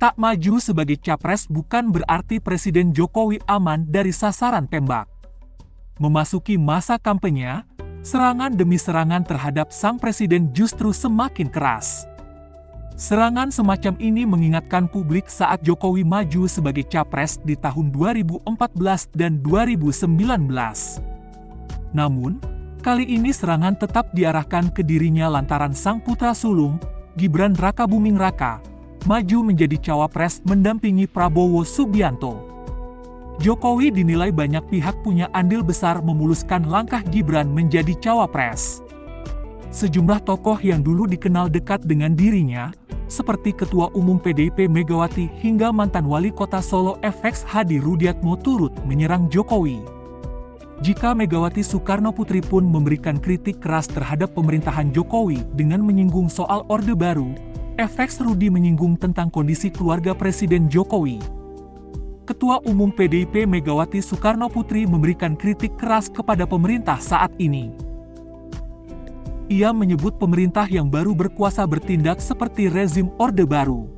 Tak maju sebagai capres bukan berarti Presiden Jokowi aman dari sasaran tembak. Memasuki masa kampanye, serangan demi serangan terhadap sang presiden justru semakin keras. Serangan semacam ini mengingatkan publik saat Jokowi maju sebagai capres di tahun 2014 dan 2019. Namun, kali ini serangan tetap diarahkan ke dirinya lantaran sang putra sulung, Gibran Raka Buming Raka, maju menjadi cawapres mendampingi Prabowo Subianto. Jokowi dinilai banyak pihak punya andil besar memuluskan langkah Gibran menjadi cawapres. Sejumlah tokoh yang dulu dikenal dekat dengan dirinya, seperti Ketua Umum PDIP Megawati hingga mantan Wali Kota Solo FX Hadi Rudiatmo turut menyerang Jokowi. Jika Megawati Soekarno Putri pun memberikan kritik keras terhadap pemerintahan Jokowi dengan menyinggung soal Orde Baru, FX Rudi menyinggung tentang kondisi keluarga Presiden Jokowi. Ketua Umum PDIP Megawati Soekarno Putri memberikan kritik keras kepada pemerintah saat ini. Ia menyebut pemerintah yang baru berkuasa bertindak seperti rezim Orde Baru.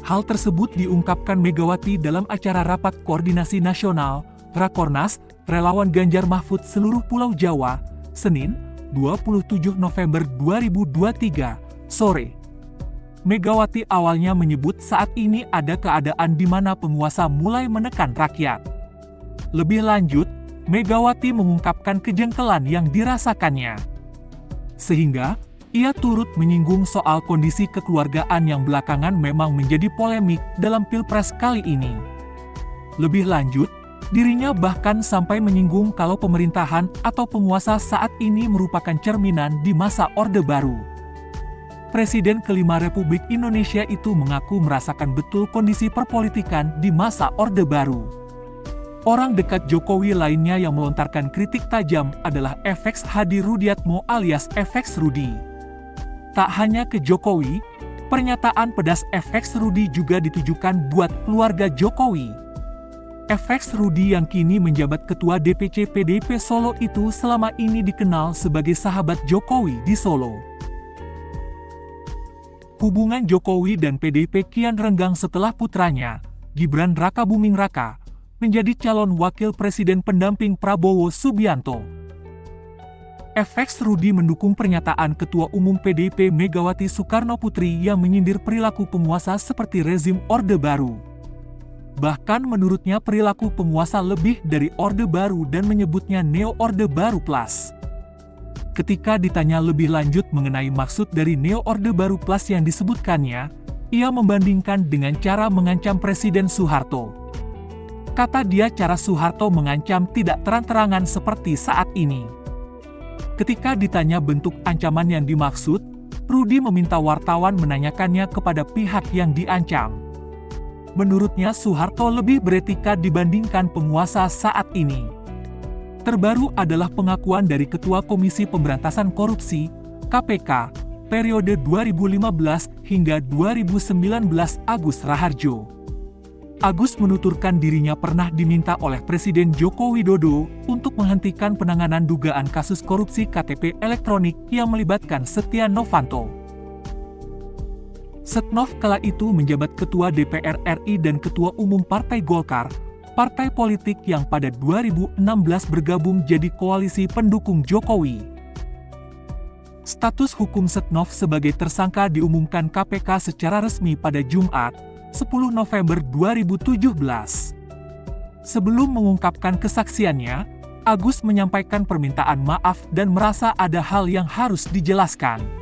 Hal tersebut diungkapkan Megawati dalam acara Rapat Koordinasi Nasional, Rakornas, Relawan Ganjar Mahfud seluruh Pulau Jawa, Senin, 27 November 2023, sore. Megawati awalnya menyebut saat ini ada keadaan di mana penguasa mulai menekan rakyat. Lebih lanjut, Megawati mengungkapkan kejengkelan yang dirasakannya. Sehingga, ia turut menyinggung soal kondisi kekeluargaan yang belakangan memang menjadi polemik dalam pilpres kali ini. Lebih lanjut, dirinya bahkan sampai menyinggung kalau pemerintahan atau penguasa saat ini merupakan cerminan di masa Orde Baru. Presiden kelima Republik Indonesia itu mengaku merasakan betul kondisi perpolitikan di masa Orde Baru. Orang dekat Jokowi lainnya yang melontarkan kritik tajam adalah FX Hadi Rudiatmo alias FX Rudi. Tak hanya ke Jokowi, pernyataan pedas FX Rudi juga ditujukan buat keluarga Jokowi. FX Rudi yang kini menjabat Ketua DPC PDIP Solo itu selama ini dikenal sebagai sahabat Jokowi di Solo. Hubungan Jokowi dan PDIP kian renggang setelah putranya, Gibran Raka Buming Raka, menjadi calon wakil presiden pendamping Prabowo Subianto. FX Rudi mendukung pernyataan Ketua Umum PDIP Megawati Soekarno Putri yang menyindir perilaku penguasa seperti rezim Orde Baru. Bahkan menurutnya perilaku penguasa lebih dari Orde Baru dan menyebutnya Neo Orde Baru Plus. Ketika ditanya lebih lanjut mengenai maksud dari Neo Orde Baru Plus yang disebutkannya, ia membandingkan dengan cara mengancam Presiden Soeharto. Kata dia cara Soeharto mengancam tidak terang-terangan seperti saat ini. Ketika ditanya bentuk ancaman yang dimaksud, Rudi meminta wartawan menanyakannya kepada pihak yang diancam. Menurutnya Soeharto lebih beretika dibandingkan penguasa saat ini. Terbaru adalah pengakuan dari Ketua Komisi Pemberantasan Korupsi, KPK, periode 2015 hingga 2019 Agus Raharjo. Agus menuturkan dirinya pernah diminta oleh Presiden Joko Widodo untuk menghentikan penanganan dugaan kasus korupsi KTP elektronik yang melibatkan Setia Novanto. Setnov kala itu menjabat Ketua DPR RI dan Ketua Umum Partai Golkar, partai politik yang pada 2016 bergabung jadi koalisi pendukung Jokowi. Status hukum Setnov sebagai tersangka diumumkan KPK secara resmi pada Jumat, 10 November 2017. Sebelum mengungkapkan kesaksiannya, Agus menyampaikan permintaan maaf dan merasa ada hal yang harus dijelaskan.